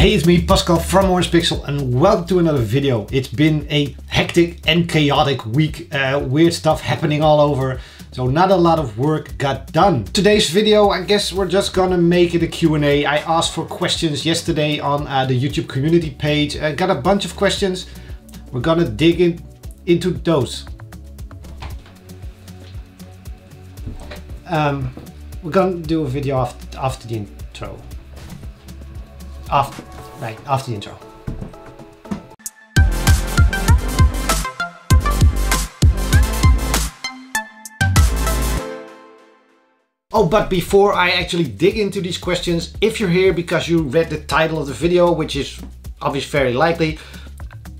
Hey, it's me, Pascal from Orange Pixel, and welcome to another video. It's been a hectic and chaotic week, uh, weird stuff happening all over, so not a lot of work got done. Today's video, I guess we're just gonna make it a Q&A. I asked for questions yesterday on uh, the YouTube community page. I got a bunch of questions. We're gonna dig in, into those. Um, we're gonna do a video after, after the intro. After, right, after the intro. Oh, but before I actually dig into these questions, if you're here because you read the title of the video, which is obviously very likely,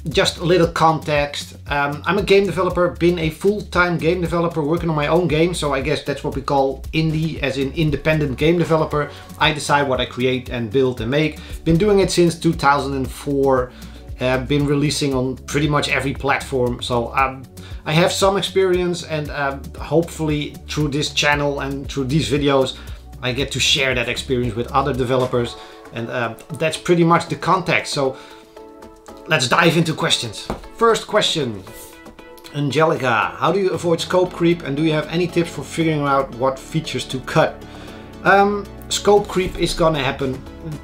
just a little context. Um, I'm a game developer, been a full-time game developer working on my own game, so I guess that's what we call indie, as in independent game developer. I decide what I create and build and make. Been doing it since 2004. Uh, been releasing on pretty much every platform, so um, I have some experience and um, hopefully through this channel and through these videos I get to share that experience with other developers and uh, that's pretty much the context. So let's dive into questions. First question. Angelica, how do you avoid scope creep and do you have any tips for figuring out what features to cut? Um, scope creep is gonna happen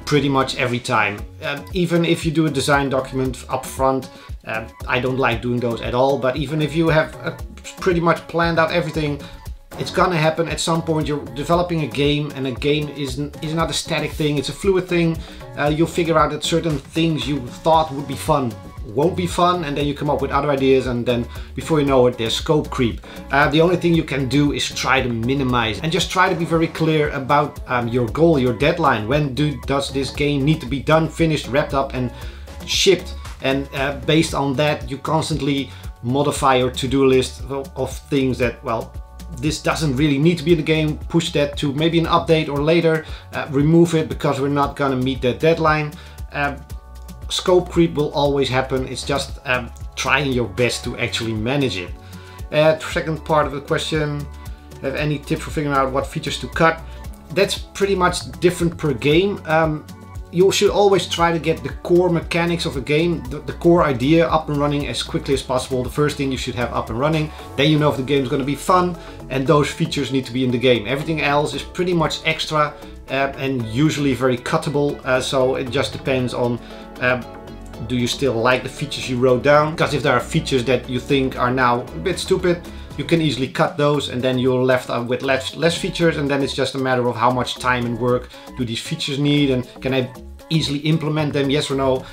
pretty much every time. Uh, even if you do a design document up front, uh, I don't like doing those at all, but even if you have uh, pretty much planned out everything, it's gonna happen at some point. You're developing a game and a game is, is not a static thing, it's a fluid thing. Uh, you'll figure out that certain things you thought would be fun won't be fun and then you come up with other ideas and then before you know it there's scope creep. Uh, the only thing you can do is try to minimize and just try to be very clear about um, your goal, your deadline. When do, does this game need to be done, finished, wrapped up and shipped? And uh, based on that you constantly modify your to-do list of, of things that, well, this doesn't really need to be in the game, push that to maybe an update or later, uh, remove it because we're not gonna meet that deadline. Uh, scope creep will always happen, it's just um, trying your best to actually manage it. Uh, second part of the question, have any tips for figuring out what features to cut? That's pretty much different per game. Um, you should always try to get the core mechanics of a game, the, the, core idea up and running as quickly as possible. The first thing you should have up and running. Then you know if the game is going to be fun and those features need to be in the game. Everything else is pretty much extra uh, and usually very cuttable. Uh, so it just depends on uh, do you still like the features you wrote down? Because if there are features that you think are now a bit stupid, you can easily cut those and then you're left with less, less features and then it's just a matter of how much time and work do these features need and can I easily implement them, yes or no.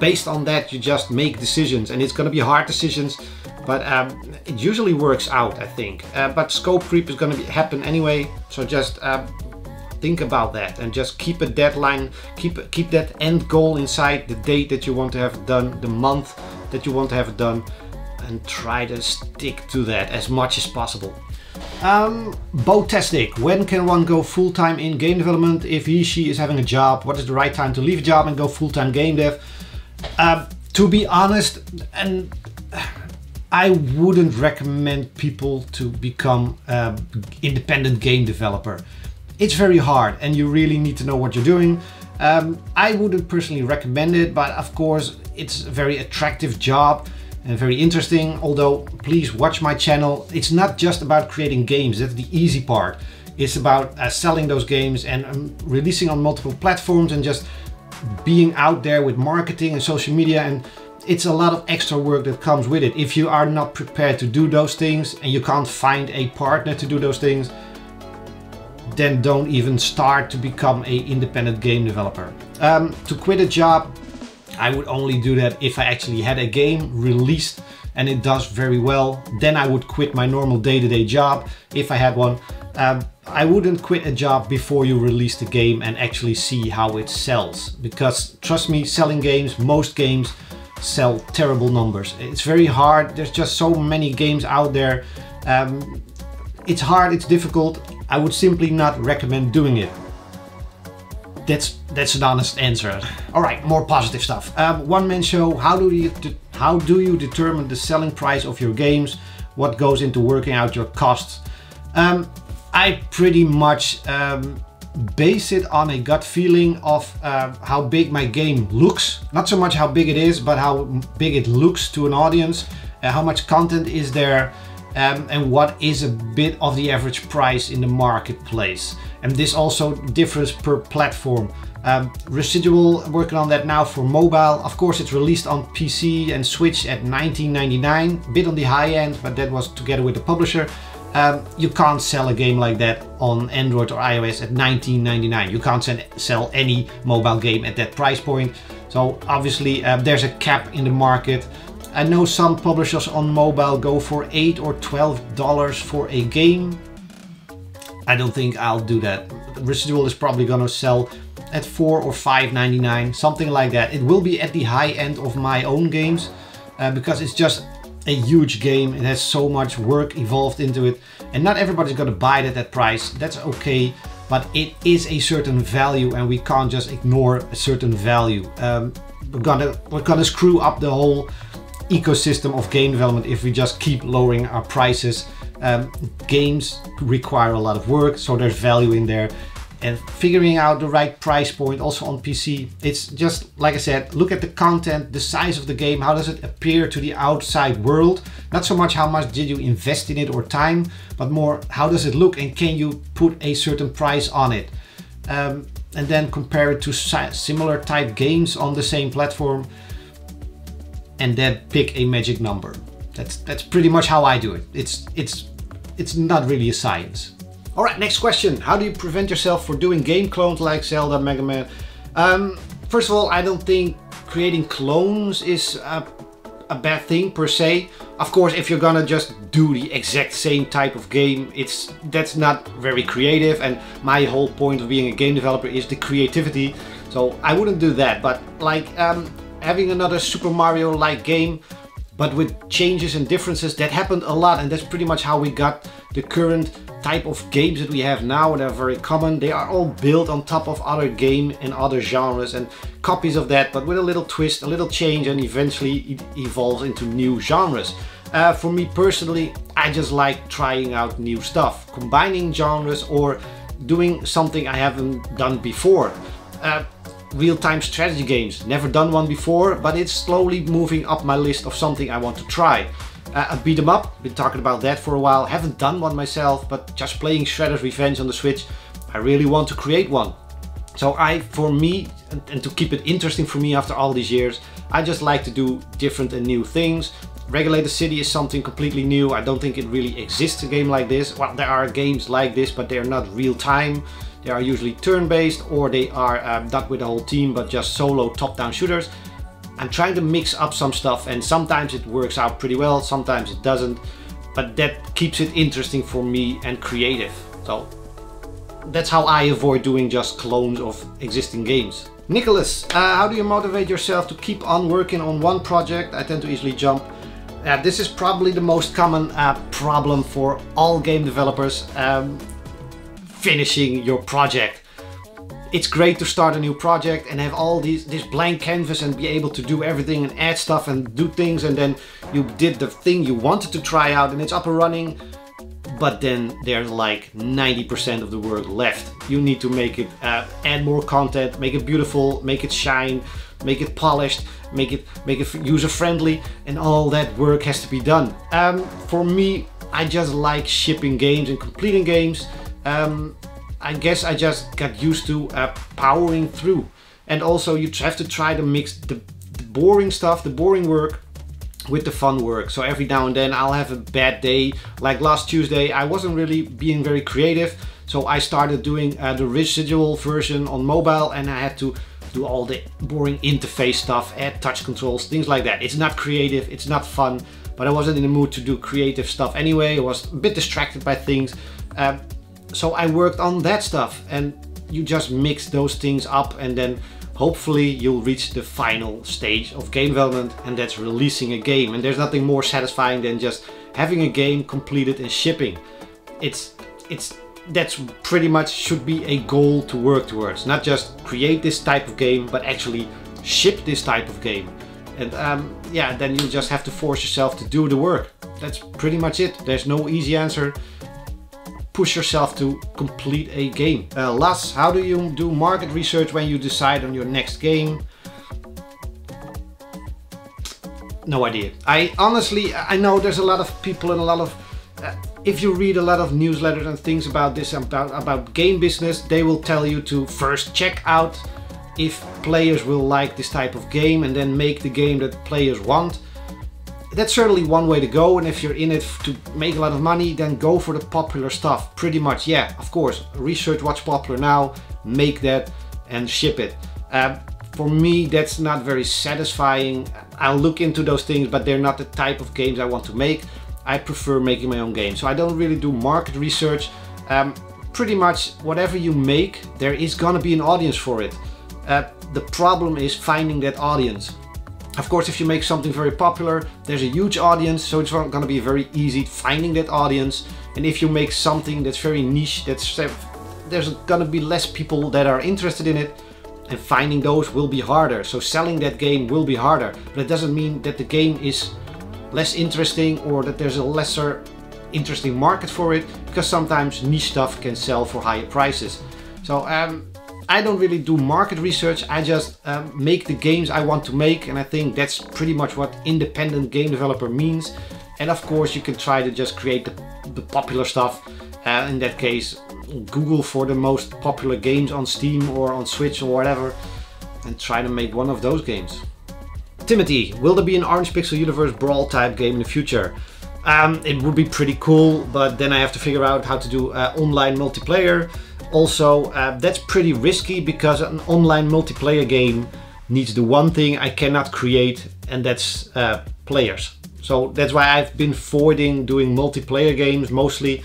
Based on that, you just make decisions and it's going to be hard decisions, but um, it usually works out, I think. Uh, but scope creep is going to happen anyway, so just uh, think about that and just keep a deadline, keep, keep that end goal inside, the date that you want to have done, the month that you want to have done, and try to stick to that as much as possible. Um, Botastic, when can one go full-time in game development if he, she is having a job? What is the right time to leave a job and go full-time game dev? Uh, to be honest, and I wouldn't recommend people to become an independent game developer. It's very hard and you really need to know what you're doing. Um, I wouldn't personally recommend it, but of course it's a very attractive job and very interesting. Although please watch my channel. It's not just about creating games, that's the easy part. It's about uh, selling those games and um, releasing on multiple platforms and just being out there with marketing and social media and it's a lot of extra work that comes with it. If you are not prepared to do those things and you can't find a partner to do those things, then don't even start to become a independent game developer. Um, to quit a job, I would only do that if I actually had a game released and it does very well. Then I would quit my normal day-to-day -day job if I had one. Um, I wouldn't quit a job before you release the game and actually see how it sells. Because trust me, selling games, most games sell terrible numbers. It's very hard. There's just so many games out there. Um, it's hard, it's difficult. I would simply not recommend doing it. That's that's an honest answer. All right, more positive stuff. Um, one man show. How do you how do you determine the selling price of your games? What goes into working out your costs? Um, I pretty much um, base it on a gut feeling of uh, how big my game looks. Not so much how big it is, but how big it looks to an audience, uh, how much content is there, um, and what is a bit of the average price in the marketplace. And this also differs per platform. Um, Residual working on that now for mobile. Of course, it's released on PC and Switch at 19.99, bit on the high end, but that was together with the publisher. Um, you can't sell a game like that on Android or iOS at 19.99. You can't sell any mobile game at that price point. So obviously uh, there's a cap in the market. I know some publishers on mobile go for 8 or 12 dollars for a game. I don't think I'll do that. Residual is probably gonna sell at 4 or 5.99, something like that. It will be at the high end of my own games uh, because it's just a huge game. It has so much work involved into it and not everybody's gonna buy it at that price. That's okay, but it is a certain value and we can't just ignore a certain value. Um, we're gonna we're gonna screw up the whole ecosystem of game development if we just keep lowering our prices. Um, games require a lot of work, so there's value in there. And figuring out the right price point also on PC, it's just like I said, look at the content, the size of the game, how does it appear to the outside world? Not so much how much did you invest in it or time, but more how does it look and can you put a certain price on it? Um, and then compare it to similar type games on the same platform and then pick a magic number. That's that's pretty much how I do it. It's it's it's not really a science. All right, next question. How do you prevent yourself from doing game clones like Zelda, Mega Man? Um, first of all, I don't think creating clones is a, a bad thing per se. Of course, if you're gonna just do the exact same type of game, it's that's not very creative. And my whole point of being a game developer is the creativity. So I wouldn't do that. But like um, having another Super Mario-like game, but with changes and differences, that happened a lot, and that's pretty much how we got the current type of games that we have now they are very common. They are all built on top of other game and other genres and copies of that, but with a little twist, a little change, and eventually it evolves into new genres. Uh, for me personally, I just like trying out new stuff, combining genres or doing something I haven't done before. Uh, real-time strategy games. Never done one before, but it's slowly moving up my list of something I want to try. Uh, a beat 'em up, been talking about that for a while. Haven't done one myself, but just playing Shredder's Revenge on the Switch, I really want to create one. So I, for me, and, and to keep it interesting for me after all these years, I just like to do different and new things. Regulator City is something completely new. I don't think it really exists a game like this. Well, there are games like this, but they're not real time. They are usually turn-based or they are um, not with a whole team but just solo top-down shooters. I'm trying to mix up some stuff and sometimes it works out pretty well, sometimes it doesn't. But that keeps it interesting for me and creative. So that's how I avoid doing just clones of existing games. Nicholas, uh, how do you motivate yourself to keep on working on one project? I tend to easily jump. Uh, this is probably the most common uh, problem for all game developers. Um, finishing your project. It's great to start a new project and have all these this blank canvas and be able to do everything and add stuff and do things and then you did the thing you wanted to try out and it's up and running but then there's like 90% of the work left. You need to make it, uh, add more content, make it beautiful, make it shine, make it polished, make it make it user friendly, and all that work has to be done. Um, for me, I just like shipping games and completing games um, I guess I just got used to uh, powering through. And also you have to try to mix the, the boring stuff, the boring work, with the fun work. So every now and then I'll have a bad day. Like last Tuesday, I wasn't really being very creative. So I started doing uh, the residual version on mobile and I had to do all the boring interface stuff, add touch controls, things like that. It's not creative, it's not fun, but I wasn't in the mood to do creative stuff anyway. I was a bit distracted by things. Uh, so I worked on that stuff and you just mix those things up and then hopefully you'll reach the final stage of game development and that's releasing a game. And there's nothing more satisfying than just having a game completed and shipping. It's it's that's pretty much should be a goal to work towards. Not just create this type of game but actually ship this type of game. And um, yeah then you just have to force yourself to do the work. That's pretty much it. There's no easy answer push yourself to complete a game. Uh, how do you do market research when you decide on your next game? No idea. I honestly, I know there's a lot of people and a lot of uh, if you read a lot of newsletters and things about this about about game business they will tell you to first check out if players will like this type of game and then make the game that players want that's certainly one way to go and if you're in it to make a lot of money then go for the popular stuff pretty much yeah of course research what's popular now make that and ship it uh, for me that's not very satisfying i'll look into those things but they're not the type of games i want to make I prefer making my own games. So I don't really do market research. Um, pretty much whatever you make, there is gonna be an audience for it. Uh, the problem is finding that audience. Of course, if you make something very popular, there's a huge audience, so it's not gonna be very easy finding that audience. And if you make something that's very niche, that's there's gonna be less people that are interested in it, and finding those will be harder. So selling that game will be harder, but it doesn't mean that the game is less interesting or that there's a lesser interesting market for it because sometimes niche stuff can sell for higher prices. So um, I don't really do market research, I just um, make the games I want to make and I think that's pretty much what independent game developer means. And of course you can try to just create the, the popular stuff. Uh, in that case, Google for the most popular games on Steam or on Switch or whatever and try to make one of those games. Timothy, will there be an Orange Pixel Universe Brawl type game in the future? Um, it would be pretty cool, but then I have to figure out how to do uh, online multiplayer. Also, uh, that's pretty risky because an online multiplayer game needs the one thing I cannot create, and that's uh, players. So that's why I've been avoiding doing multiplayer games mostly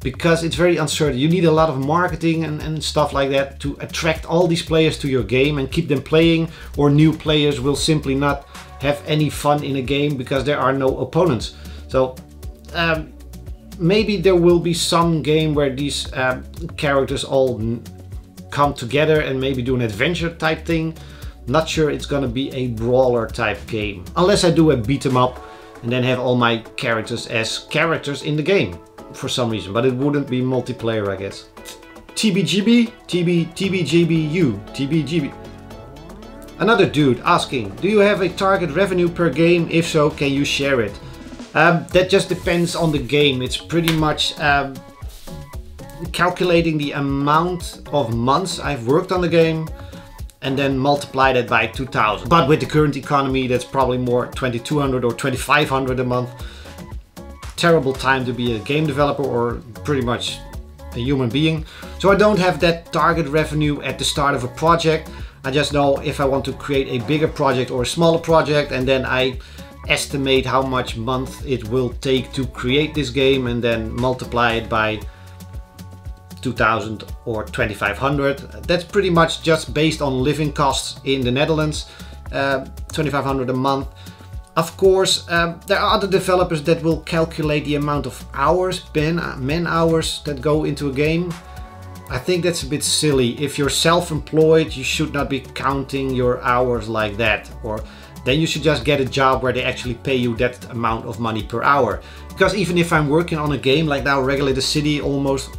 because it's very uncertain. You need a lot of marketing and, and stuff like that to attract all these players to your game and keep them playing or new players will simply not have any fun in a game because there are no opponents. So um, maybe there will be some game where these um, characters all come together and maybe do an adventure type thing. Not sure it's gonna be a brawler type game. Unless I do a beat 'em up and then have all my characters as characters in the game for some reason, but it wouldn't be multiplayer, I guess. TBGB, TB, TBGBU, TBGB. Another dude asking, do you have a target revenue per game? If so, can you share it? Um, that just depends on the game. It's pretty much um, calculating the amount of months I've worked on the game and then multiply that by 2000. But with the current economy, that's probably more 2200 or 2500 a month terrible time to be a game developer or pretty much a human being. So I don't have that target revenue at the start of a project. I just know if I want to create a bigger project or a smaller project and then I estimate how much month it will take to create this game and then multiply it by 2000 or 2500. That's pretty much just based on living costs in the Netherlands, uh, 2500 a month. Of course, um, there are other developers that will calculate the amount of hours, man hours that go into a game. I think that's a bit silly. If you're self-employed, you should not be counting your hours like that. Or then you should just get a job where they actually pay you that amount of money per hour. Because even if I'm working on a game like now Regulator City almost,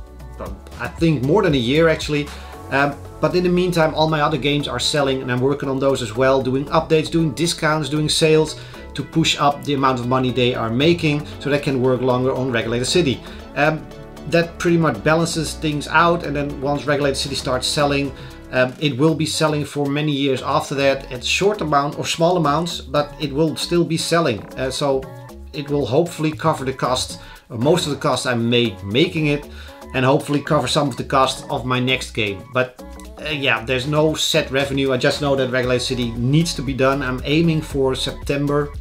I think more than a year actually, um, but in the meantime all my other games are selling and I'm working on those as well, doing updates, doing discounts, doing sales to push up the amount of money they are making so they can work longer on Regulator City. Um, that pretty much balances things out and then once Regulator City starts selling um, it will be selling for many years after that at short amount or small amounts but it will still be selling uh, so it will hopefully cover the cost most of the cost I made making it and hopefully cover some of the cost of my next game but uh, yeah, there's no set revenue. I just know that Regulator City needs to be done. I'm aiming for September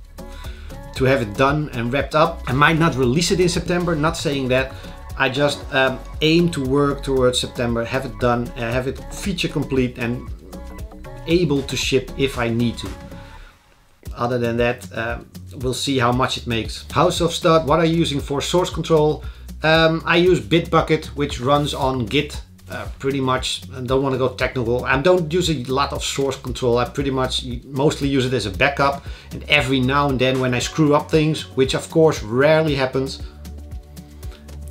to have it done and wrapped up. I might not release it in September, not saying that. I just um, aim to work towards September, have it done, uh, have it feature complete and able to ship if I need to. Other than that, um, we'll see how much it makes. House of Stud, what are you using for source control? Um, I use Bitbucket, which runs on Git uh, pretty much I don't want to go technical I don't use a lot of source control I pretty much mostly use it as a backup and every now and then when I screw up things which of course rarely happens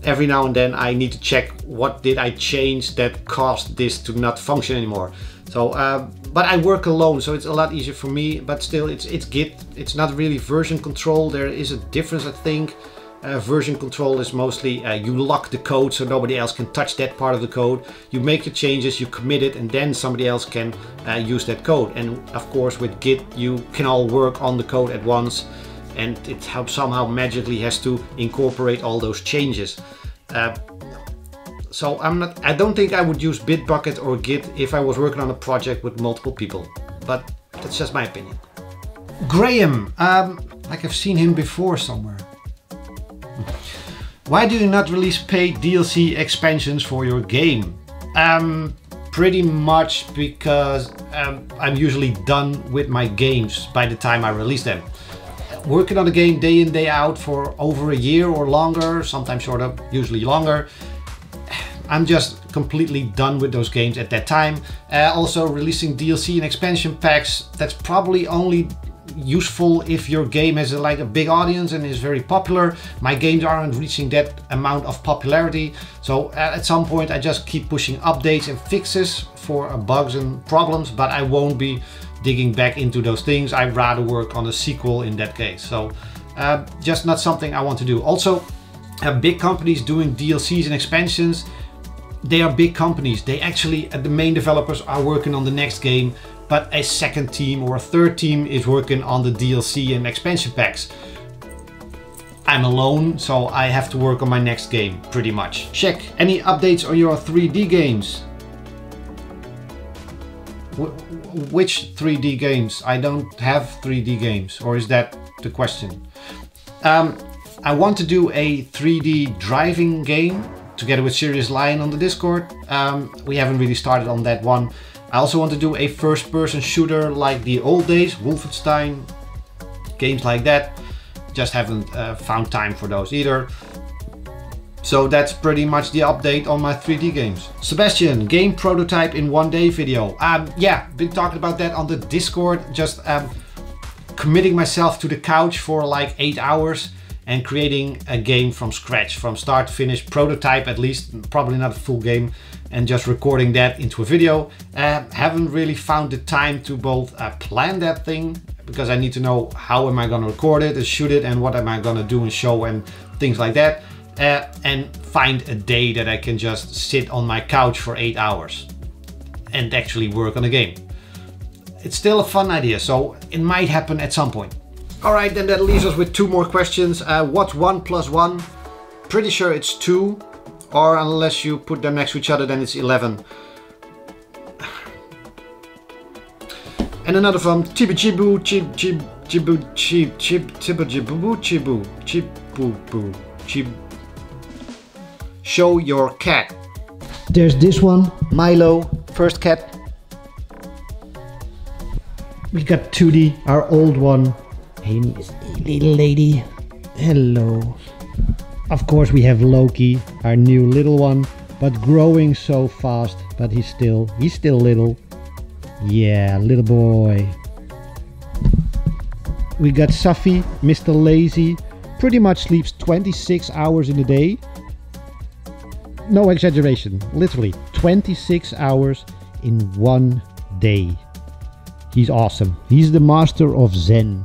every now and then I need to check what did I change that caused this to not function anymore. So, uh, but I work alone, so it's a lot easier for me. But still, it's it's Git. It's not really version control. There is a difference, I think. Uh, version control is mostly uh, you lock the code so nobody else can touch that part of the code. You make the changes, you commit it, and then somebody else can uh, use that code. And of course, with Git, you can all work on the code at once, and it somehow magically has to incorporate all those changes. Uh, so I'm not. I don't think I would use Bitbucket or Git if I was working on a project with multiple people. But that's just my opinion. Graham, um, like I've seen him before somewhere. Why do you not release paid DLC expansions for your game? Um, pretty much because um, I'm usually done with my games by the time I release them. Working on a game day in, day out for over a year or longer, sometimes shorter, usually longer. I'm just completely done with those games at that time. Uh, also releasing DLC and expansion packs, that's probably only useful if your game has a, like a big audience and is very popular. My games aren't reaching that amount of popularity. So uh, at some point I just keep pushing updates and fixes for uh, bugs and problems, but I won't be digging back into those things. I'd rather work on a sequel in that case. So uh, just not something I want to do. Also, uh, big companies doing DLCs and expansions, they are big companies. They actually, uh, the main developers are working on the next game but a second team or a third team is working on the DLC and expansion packs. I'm alone, so I have to work on my next game, pretty much. Check, any updates on your 3D games? Wh which 3D games? I don't have 3D games, or is that the question? Um, I want to do a 3D driving game together with Serious Lion on the Discord. Um, we haven't really started on that one. I also want to do a first person shooter like the old days, Wolfenstein, games like that. Just haven't uh, found time for those either. So that's pretty much the update on my 3D games. Sebastian, game prototype in one day video. Um, yeah, been talking about that on the Discord. Just um, committing myself to the couch for like eight hours and creating a game from scratch, from start to finish, prototype at least, probably not a full game, and just recording that into a video. Uh, haven't really found the time to both uh, plan that thing, because I need to know how am I gonna record it and shoot it and what am I gonna do and show and things like that. Uh, and find a day that I can just sit on my couch for eight hours and actually work on a game. It's still a fun idea, so it might happen at some point. All right, then that leaves us with two more questions. Uh, what's one plus one? Pretty sure it's two, or unless you put them next to each other, then it's 11. And another from Chibu Chibu Chib Chib Chibu Chib Chib Chibu Chibu Chibu Chibu Chib Show your cat. There's this one, Milo, first cat. We got Tootie, our old one, Hey, little lady. Hello. Of course, we have Loki, our new little one, but growing so fast. But he's still, he's still little. Yeah, little boy. We got Safi, Mr. Lazy. Pretty much sleeps 26 hours in a day. No exaggeration, literally 26 hours in one day. He's awesome. He's the master of Zen.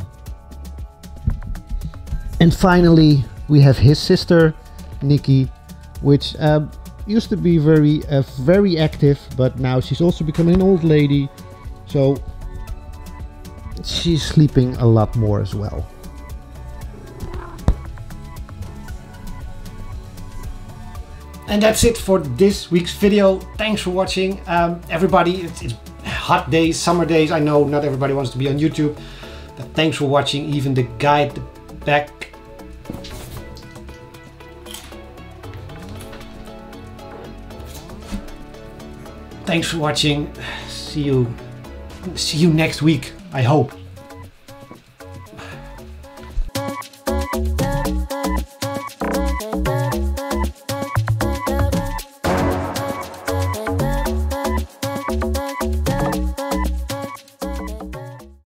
And finally, we have his sister, Nikki, which um, used to be very, uh, very active, but now she's also becoming an old lady. So she's sleeping a lot more as well. And that's it for this week's video. Thanks for watching. Um, everybody, it's, it's hot days, summer days. I know not everybody wants to be on YouTube. But thanks for watching. Even the guy the back Thanks for watching. See you see you next week, I hope.